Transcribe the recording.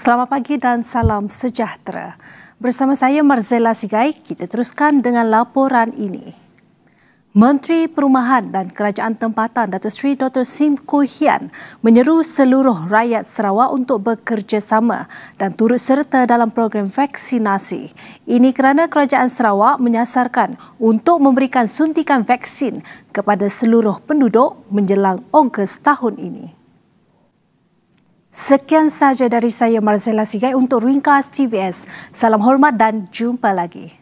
Selamat pagi dan salam sejahtera. Bersama saya Marzela Sigai, kita teruskan dengan laporan ini. Menteri Perumahan dan Kerajaan Tempatan Datuk Seri Dr. Sim Koo Hian menyeru seluruh rakyat Sarawak untuk bekerjasama dan turut serta dalam program vaksinasi. Ini kerana Kerajaan Sarawak menyasarkan untuk memberikan suntikan vaksin kepada seluruh penduduk menjelang Ogos tahun ini. Sekian saja dari saya Marzella Sigai untuk ringkas TVS. Salam hormat dan jumpa lagi.